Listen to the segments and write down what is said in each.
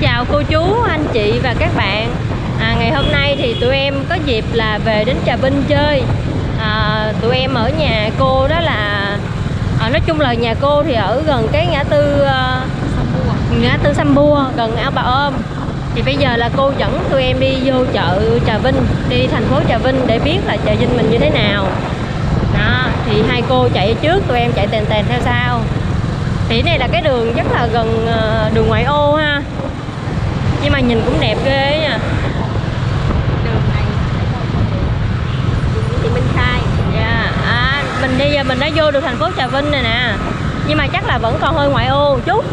chào cô chú, anh chị và các bạn. À, Ngày hôm nay thì tụi em có dịp là về đến Trà Vinh chơi. À, Tụi em ở nhà cô đó là à, Nói chung là nhà cô thì ở gần cái ngã tư uh, Ngã tư Sambua, gần Ao Bà Ôm. Thì bây giờ là cô dẫn tụi em đi vô chợ Trà Vinh Đi thành phố Trà Vinh để biết là Trà Vinh mình như thế nào. Đó, Thì hai cô chạy trước, tụi em chạy tèn tèn theo sau. Thì này là cái đường rất là gần ờ, đường ngoại ô ha nhưng mà nhìn cũng đẹp ghê nha. Đường này. Thị Minh Khai dạ. À, mình đi giờ mình đã vô được thành phố Trà Vinh này nè. Nhưng mà chắc là vẫn còn hơi ngoại ô một chút.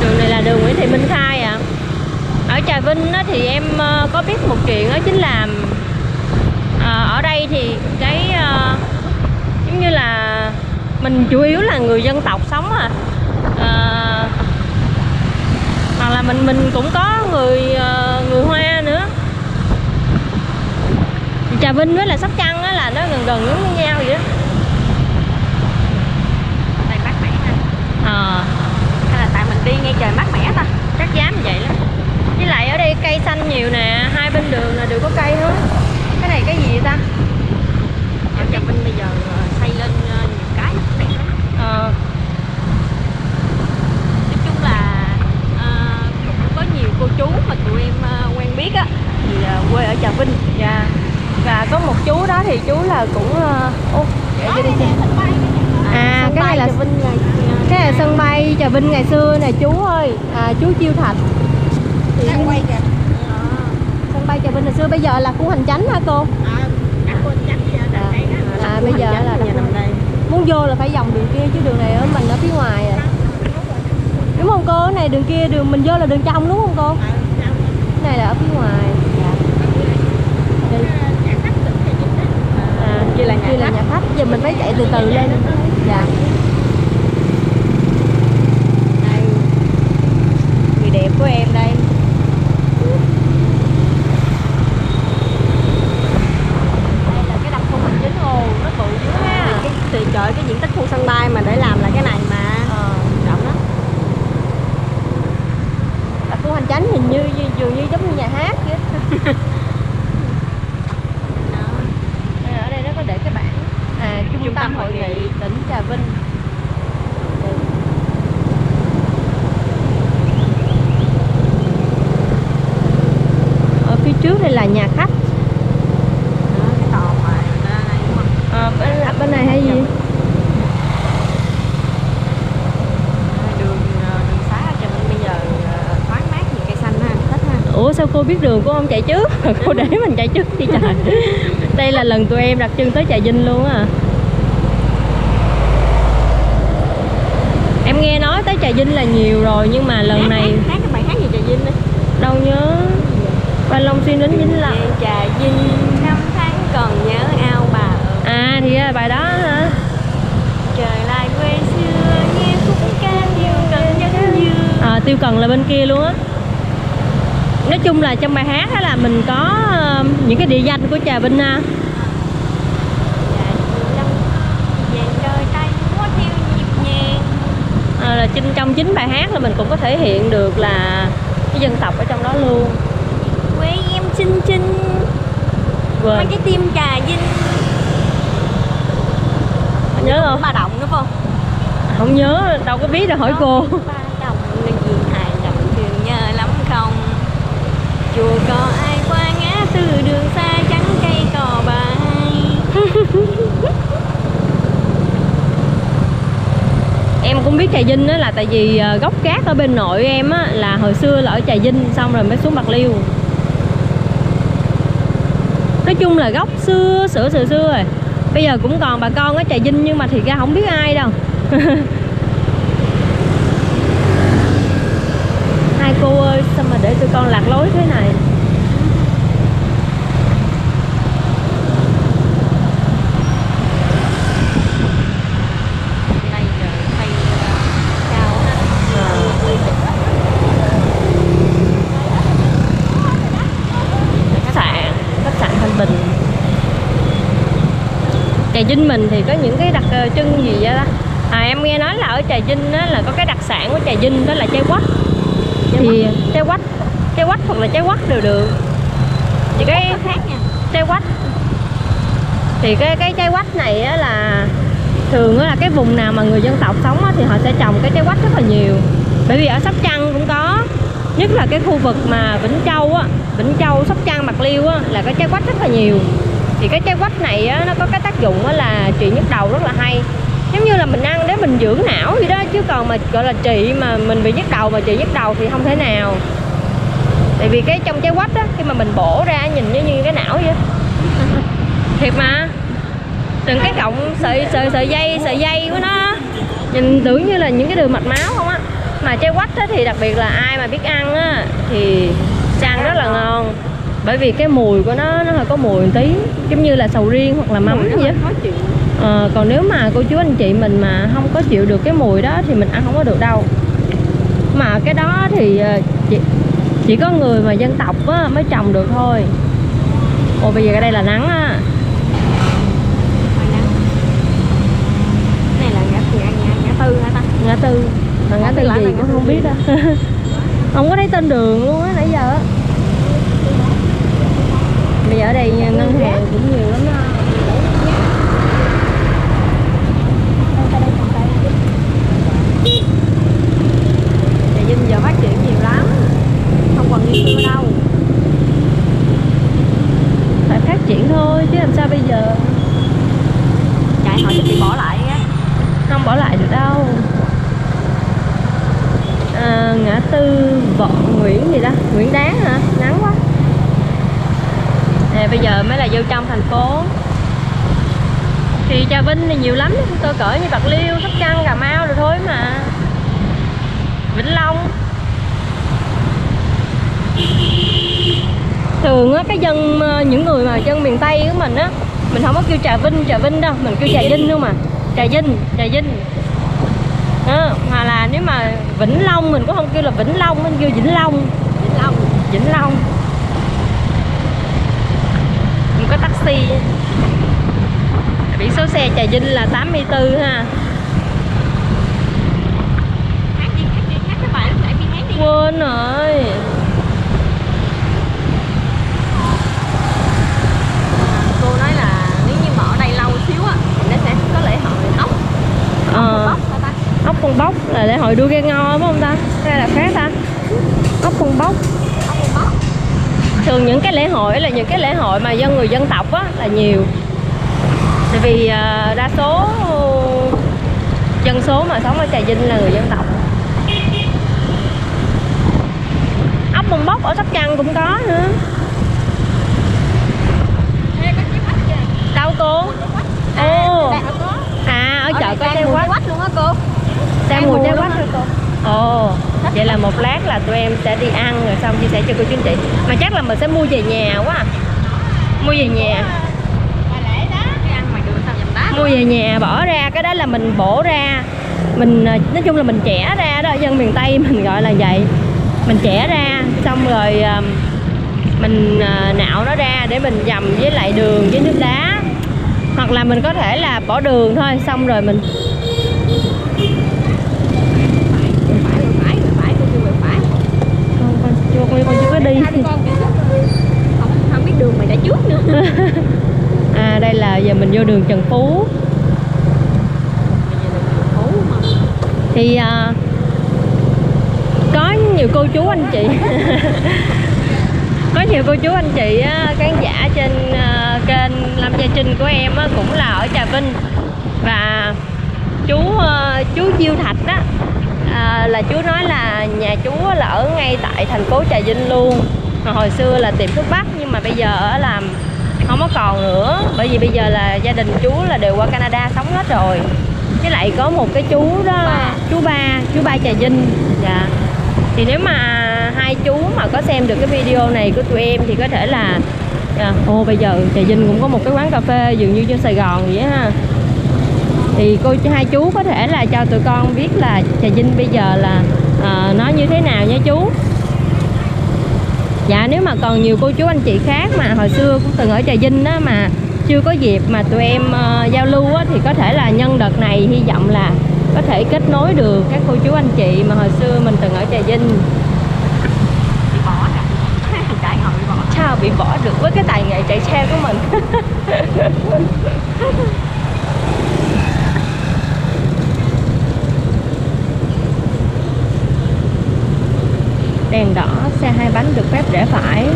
Đường này là đường Nguyễn Thị Minh Khai à ở Trà Vinh á, thì em ờ, có biết một chuyện đó chính là ờ, ở đây thì cái ờ, giống như là mình chủ yếu là người dân tộc sống à, à hoặc là mình mình cũng có người ờ, người hoa nữa. Trà Vinh với là Sóc Trăng á là nó gần gần giống như nhau vậy đó đây mát mẻ ha. Ờ. Hay là tại mình đi ngay trời mát mẻ ta. Chắc dám vậy lắm. Với lại ở đây cây xanh nhiều nè hai bên đường là đều có cây hết. Cái này cái gì vậy ta? Ở Trà Vinh bây giờ ờ, xây lên ờ, nhiều cái đẹp lắm. Ờ. nói chung là ờ, cũng có nhiều cô chú mà tụi em ờ, quen biết á thì ờ, quê ở Trà Vinh. Dạ. Và có một chú đó thì chú là cũng ờ, ô vô đi chị À, cái này là- Trà Vinh ngày cái này là sân bay Trà Vinh ngày xưa nè chú ơi. À, chú Chiêu Thạch. Thì đang quay kìa. Sân bay Trà Vinh ngày xưa. Bây giờ là khu hành chánh hả cô? À, à, bây giờ là quân. nằm đây. muốn vô là phải vòng đường kia chứ đường này ở mình ở phía ngoài rồi đúng không cô này đường kia đường mình vô là đường trong đúng không cô cái này là ở phía ngoài. Dạ. Đây. à, Kia là kia là nhà khách. Giờ mình phải chạy từ từ lên. Dạ đây người đẹp của em đây đây là cái đặc khu hành chính ồ nó bự dữ ha cái thì trời cái diện tích khu sân bay mà để làm là cái này mà Ờ. rộng lắm đặc khu hành chánh hình như như- dường như giống như nhà hát vậy À, ở đây nó có để cái bảng à trung, Trung tâm tâm hội hội nghị nghị. tỉnh Trà Vinh Đây. ở phía trước đây là nhà khách. Không à, bên, bên này hay gì? Đường ờ, đường xá ở Trà Vinh bây giờ ờ, thoáng mát nhiều cây xanh ha thích ha. Ủa sao cô biết đường cô không chạy trước? Cô để mình chạy trước đi trời. Đây là lần tụi em đặt chân tới Trà Vinh luôn á. Em nghe nói tới Trà Vinh là nhiều rồi nhưng mà lần hát, này hát, hát cái bài hát gì Trà Vinh đi. Đâu nhớ Ba Long xuyên đến Long. Về Trà Vinh năm tháng còn nhớ ao bà à thì là bài đó hả? Trời lại quê xưa nghe khúc ca yêu cần nhân dương à, tiêu cần là bên kia luôn á. Nói chung là trong bài hát đó là mình có ờ, những cái địa danh của Trà Vinh ha. Vinh à, là trong chính bài hát là mình cũng có thể hiện được là cái dân tộc ở trong đó luôn em xinh xinh quên mấy cái tim Trà Vinh. Nhớ không ba động đúng không? Không nhớ đâu có biết đâu hỏi cô. ba đồng là gì? Hài lòng đường nhớ lắm không? Chùa có ai qua ngã từ đường xa trắng cây cò bay em cũng biết Trà Vinh á là tại vì ờ, gốc cát ở bên nội em á là hồi xưa là ở Trà Vinh xong rồi mới xuống Bạc Liêu chung là gốc xưa sửa sửa xưa rồi. Bây giờ cũng còn bà con ở Trà Vinh nhưng mà thì ra không biết ai đâu. Hai cô ơi, sao mà để tụi con lạc lối thế này đây giờ thay cao á khách sạn khách sạn Thanh Bình Trà Vinh mình thì có những cái đặc ờ, trưng gì vậy đó à em nghe nói là ở Trà Vinh á, là có cái đặc sản của Trà Vinh đó là chai quất thì trái quách trái quách hoặc là trái quách đều được. Thì cái có khác nha. trái quách. Thì cái cái trái quách này á là thường á là cái vùng nào mà người dân tộc sống á, thì họ sẽ trồng cái trái quách rất là nhiều. Bởi vì ở sóc trăng cũng có nhất là cái khu vực mà vĩnh châu á vĩnh châu sóc trăng bạc liêu á là cái trái quách rất là nhiều thì cái trái quách này á, nó có cái tác dụng á là trị nhức đầu rất là hay. Giống như là mình ăn để mình dưỡng não vậy đó, chứ còn mà, gọi là trị mà mình bị nhức đầu mà trị nhức đầu thì không thể nào. Tại vì cái trong trái quách á, khi mà mình bổ ra nhìn như như cái não vậy. Thiệt mà. Từng cái cọng sợi sợi sợi dây sợi dây của nó nhìn tưởng như là những cái đường mạch máu không á. Mà trái quách á thì đặc biệt là ai mà biết ăn á, thì ăn rất là ngon bởi vì cái mùi của nó nó hơi có mùi một tí giống như là sầu riêng hoặc là mắm Mùi vậy khó chịu. Ờ, còn nếu mà cô chú anh chị mình mà không có chịu được cái mùi đó thì mình ăn không có được đâu. Mà cái đó thì ờ, chỉ, chỉ có người mà dân tộc á, mới trồng được thôi. Ồ bây giờ cái đây là nắng á. Này là ngã ngã ngã, ngã tư hả ta? Ngã tư. Mà ngã tư gì cũng không biết đâu không có thấy tên đường luôn á nãy giờ á bây ở đây ngân hàng cũng nhiều lắm đó Trà Vinh giờ phát triển nhiều lắm không còn như xưa đâu. Phải phát triển thôi chứ làm sao bây giờ? Chạy họ sẽ bị bỏ lại á. Không bỏ lại được đâu. À, ngã tư võ Nguyễn gì đó Nguyễn Đáng hả? Nắng quá nè bây giờ mới là vô trong thành phố. Thì Trà Vinh thì nhiều lắm tôi cỡ như Bạc Liêu Sóc Trăng Cà Mau rồi thôi mà. Vĩnh Long. Thường á cái dân ờ, những người mà dân miền Tây của mình á mình không có kêu Trà Vinh Trà Vinh đâu mình kêu Trà Vinh luôn mà Trà Vinh Trà Vinh. À, mà là nếu mà Vĩnh Long mình cũng không kêu là Vĩnh Long mình kêu Vĩnh Long. Vĩnh Long. Vĩnh Long mình có taxi. Biển số xe Trà Vinh là 84 ha. Hát đi hát đi hát bài quên rồi. Cô nói là nếu như mà ở đây lâu xíu á thì nó sẽ có lễ hội ốc. Con bóc là lễ hội đua ghe ngo phải không ta? Hay là khác ta? Ốc con bóc. Ốc con bóc thường những cái lễ hội là những cái lễ hội mà dân người dân tộc á là nhiều. Tại vì à, đa số dân số mà sống ở trà vinh là người dân tộc. Ốc bông bóc ở sóc trăng cũng có nữa đâu cô? À, à ở chợ có mùi quách. luôn á cô. Đang mùa luôn quách rồi cô ồ, vậy là một lát là tụi em sẽ đi ăn rồi xong chia sẻ cho cô chú anh chị. Mà chắc là mình sẽ mua về nhà quá à. mua về nhà. Mua về nhà, bỏ ra, cái đó là mình bổ ra. Mình à, nói chung là mình trẻ ra đó, dân miền tây mình gọi là vậy. Mình trẻ ra, xong rồi à, mình à, nạo nó ra để mình dầm với lại đường với nước đá. Hoặc là mình có thể là bỏ đường thôi, xong rồi mình phải rồi phải rồi phải cô kêu rồi phải con con chưa con con con không? Không biết đường mày đã trước nữa. À đây là giờ mình vô đường Trần Phú. Thì à, có nhiều cô chú anh chị. Có nhiều cô chú anh chị á, khán giả trên à, kênh Lâm Gia Trinh của em á, cũng là ở Trà Vinh. Và chú à, chú Diêu Thạch á à, là chú nói là nhà chú là ở ngay tại thành phố Trà Vinh luôn mà hồi xưa là tiệm thuốc bắc nhưng mà bây giờ á là không có còn nữa. Bởi vì bây giờ là gia đình chú là đều qua Canada sống hết rồi. Với lại có một cái chú đó Ba. chú ba chú ba trà vinh. Dạ. Thì nếu mà hai chú mà có xem được cái video này của tụi em thì có thể là à, ô bây giờ trà vinh cũng có một cái quán cà phê dường như trên sài gòn vậy ha. Thì cô hai chú có thể là cho tụi con biết là trà vinh bây giờ là à, nó như thế nào nha chú dạ nếu mà còn nhiều cô chú anh chị khác mà hồi xưa cũng từng ở trà vinh á mà chưa có dịp mà tụi em uh, giao lưu á, thì có thể là nhân đợt này hy vọng là có thể kết nối được các cô chú anh chị mà hồi xưa mình từng ở trà vinh. Bị bỏ nè. Chạy ngồi bị bỏ. Sao bị bỏ được với cái tài nghệ chạy xe của mình? đèn đỏ, xe hai bánh được phép rẽ phải.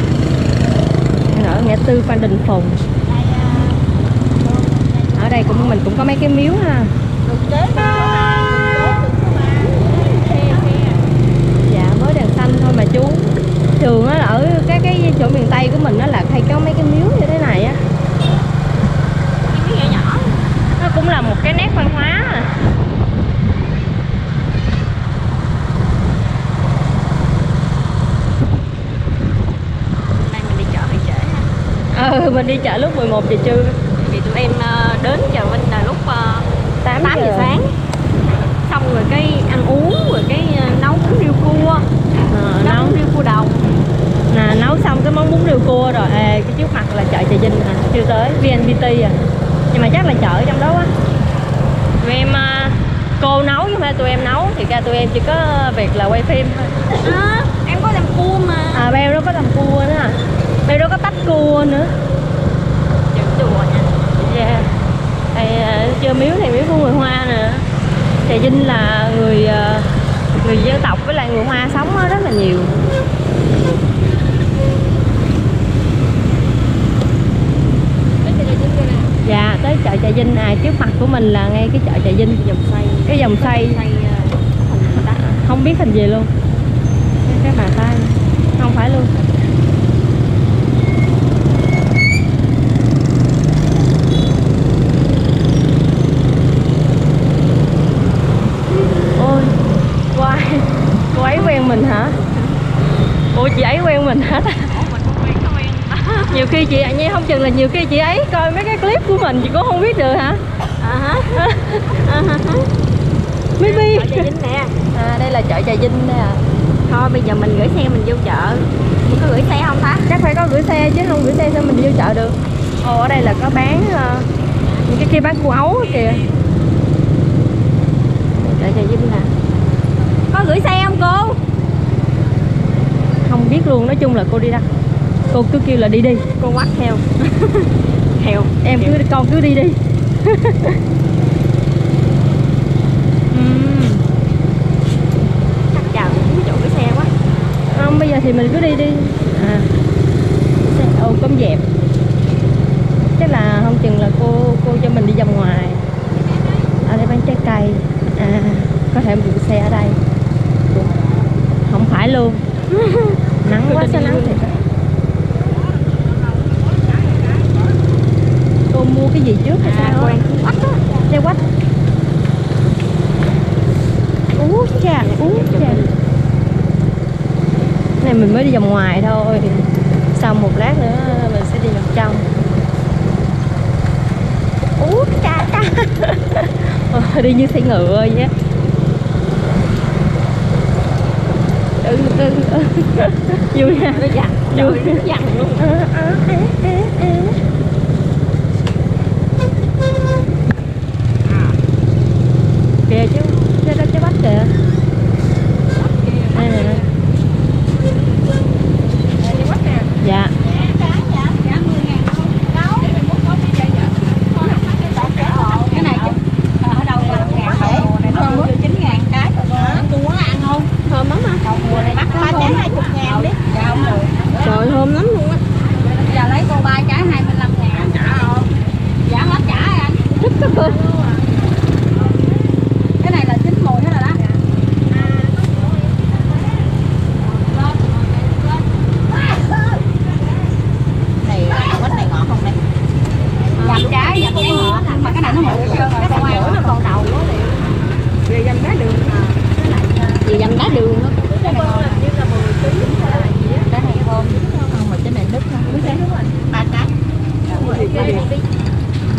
Ở ngã tư Phan Đình Phùng. Ở đây cũng, mình cũng có mấy cái miếu ha. Dạ mới đèn xanh thôi mà chú. Thường á, ở các cái chỗ miền tây của mình nó là hay có mấy cái miếu như thế này á. Cái nhỏ nó cũng là một cái nét văn hóa. à. nay mình đi chợ hơi trễ ha ừ mình đi chợ lúc 11 giờ trưa. Vì tụi em ờ, đến chợ Vinh là lúc uh, 8, 8 giờ sáng. Xong rồi cái ăn uống rồi cái ờ, nấu bún riêu cua. Ờ, nấu bún riêu cua đồng. Là nấu xong cái món bún riêu cua rồi. À, cái trước mặt là chợ trà vinh à, chưa tới vnpt à. Nhưng mà chắc là chợ ở trong đó quá. Tụi em à, cô nấu chứ phải tụi em nấu. Thì ra tụi em chỉ có việc là quay phim thôi. À, em có làm cua mà. À beo đó có làm cua nữa à beo đó có tách cua nữa. Chữ chùa nha. Yeah. đây à, chưa miếu này miếu của người hoa nè. Trà vinh là người à, người dân tộc với lại người hoa sống rất là nhiều. Dạ tới chợ trà vinh. À trước mặt của mình là ngay cái chợ trà vinh. Dòng xoay. Cái dòng xoay. ờ, không biết hình gì luôn. Cái, cái bàn tay không phải luôn ôi cô ai cô ấy quen mình hả ủa chị ấy quen mình quen nhiều khi chị như không chừng là nhiều khi chị ấy coi mấy cái clip của mình chị cũng không biết được hả? À hả chợ Vinh nè. À đây là chợ trà vinh à thôi bây giờ mình gửi xe mình vô chợ. Mình có gửi xe không ta? Chắc phải có gửi xe chứ không gửi xe sao mình vô chợ được. Ồ ở đây là có bán ờ, những cái kia bán cua ấu kìa. Chợ trà vinh nè. Có gửi xe không cô biết luôn nói chung là cô đi đâu? Cô cứ kêu là đi đi. Cô quắt theo. Theo. Em cứ con cứ đi đi. Chắc chào cũng chỗ gửi xe quá. Không bây giờ thì mình cứ đi đi. À. Xe ô cấm dẹp. Chắc là không chừng là cô cô cho mình đi vòng ngoài. Ở đây bán trái cây. À có thể mình xe ở đây. Không phải luôn nắng quá sao nắng thiệt cô mua cái gì trước hay à sao quen cũng quắt á. Xe quách. Ú chà ú chà. này mình mới đi vòng ngoài thôi. Sau một lát nữa mình sẽ đi vòng trong. Chà chà. Ờ, đi như xe ngựa vậy á ừ, ừ, ừ. vui ha nó dặn Vui. nó dặn luôn ế, ế, ế. kìa chứ cái đó cái bách kìa đây nè đây. dạ cái này chứ ở đâu là ngàn để nó mua chín ngàn cái tôi muốn ăn không thơm lắm à mùa này bắt ba trái hai chục ngàn đi trời thơm lắm luôn á giờ lấy cô ba trái hai mươi lăm ngàn trả không dạ hết trả rồi anh thích quá cơ cái này là chín mùi hết rồi đó này quýt này ngọt không đây dầm trái dầm trái ngọt nhưng mà cái này nó mùi hơn cái này lửa nó còn đầu quá về dầm đá đường về dầm đá đường đó cái này ngon cái này thơm không mà cái này nứt không ba trái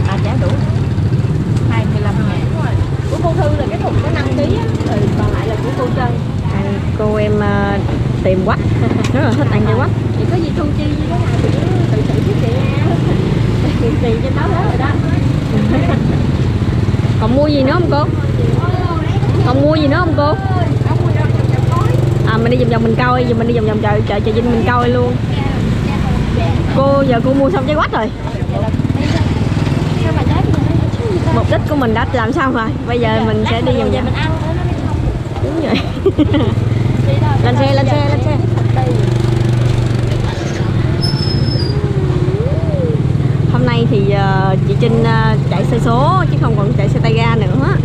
ba trái đủ 25 ngàn của cô Thư là cái thùng có 5 kg á rồi còn lại là của cô Trân à, cô em ờ, tìm quách rất là thích ăn cây quách thì có gì thu chi như thế nào thì cứ tự tự tiết kiệm tiền tiền trên đó hết rồi đó còn mua gì nữa không cô còn mua gì nữa không cô? À mình đi vòng vòng mình coi giờ mình đi vòng vòng chợ chợ chợ vinh mình coi luôn. Cô giờ cô mua xong trái quách rồi. Mục đích của mình đã làm xong rồi bây giờ mình sẽ đi vòng vòng. Đúng rồi. Lên xe, lên xe, lên xe. Hôm nay thì ờ, chị Trinh ờ, chạy xe số chứ không còn chạy xe tay ga nữa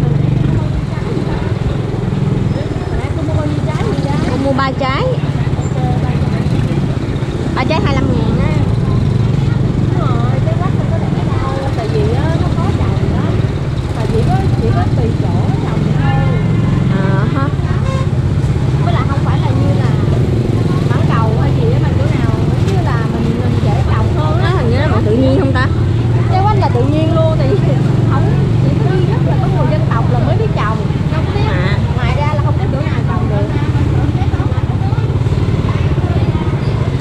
Nãy cô mua bao nhiêu trái gì đó cô mua ba trái. Ba trái 25 ngàn á. Đúng rồi, trái quách không có để đâu Tại vì nó khó trồng lắm Mà chỉ có, chỉ có tùy chỗ trồng thôi à, ha. Với lại không phải là như là mảng cầu hay gì á Mà chỗ nào như là mình, mình dễ trồng hơn á. Hình như nó bằng tự nhiên không ta? Trái quách là tự nhiên luôn Tại vì không chỉ có duy nhất là có người dân tộc là mới biết trồng Không biết à Ngoài ra là không có chỗ nào trồng được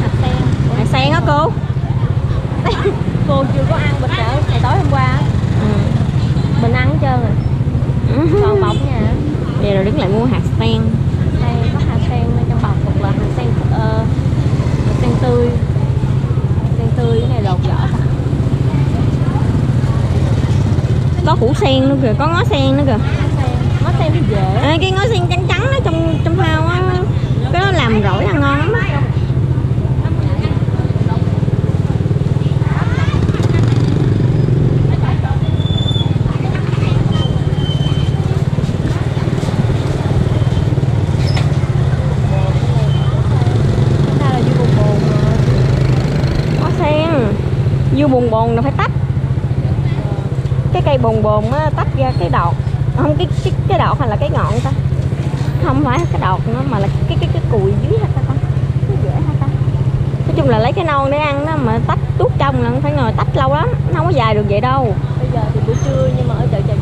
Hạt sen hạt sen á cô? Cô chưa có ăn bịch đỡ ngày tối hôm qua. Ừ. Mình ăn hết trơn rồi. Còn bọc nha. Bây giờ đứng lại mua hạt sen. Đây có hạt sen trong bọc hoặc là hạt sen ờ, hạt sen tươi. Hạt sen tươi cái này lột vỏ có củ sen nữa kìa có ngó sen nữa kìa. Ngó sen thì dễ. Ê, cái ngó sen trắng trắng đó trong trong phao á. Cái đó làm rỗi ăn ngon lắm á. chúng ta là dưa bồn bồn mà. có sen dưa bồn nó phải tách. Cái cây bồn bồn á, tách ra cái đọt. Không, cái cái cái đọt hay là cái ngọn ta? Không phải cái đọt nữa, mà là cái cái cái cùi dưới hết ta ta? Cái rễ hả ta? Nói chung là lấy cái non để ăn đó, mà tách tuốt trong là phải ngồi tách lâu lắm, nó không có dài được vậy đâu. Bây giờ thì buổi trưa nhưng mà ở chợ chợ